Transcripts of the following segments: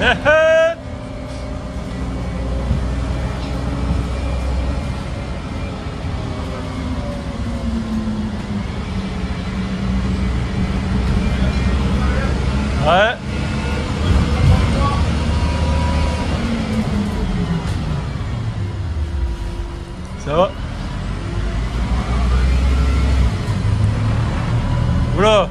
Ouais. Ça va. Oula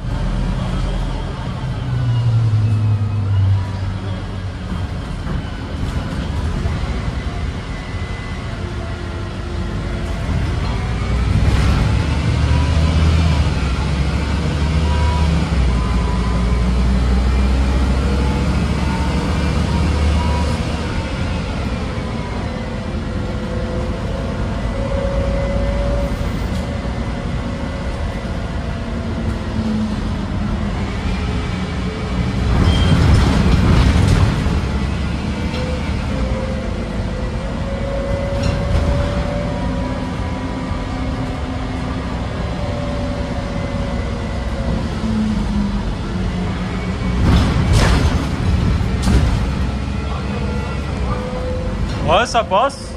Ouais, ça passe.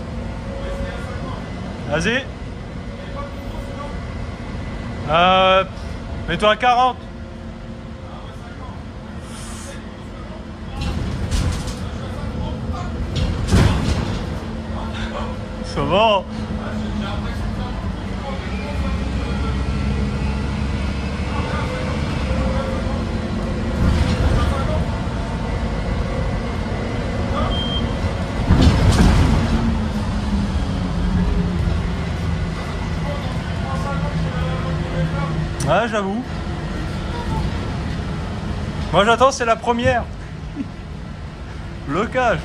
Vas-y. Euh, Mets-toi à 40. Ça va Ouais, j'avoue. Moi j'attends, c'est la première. Blocage.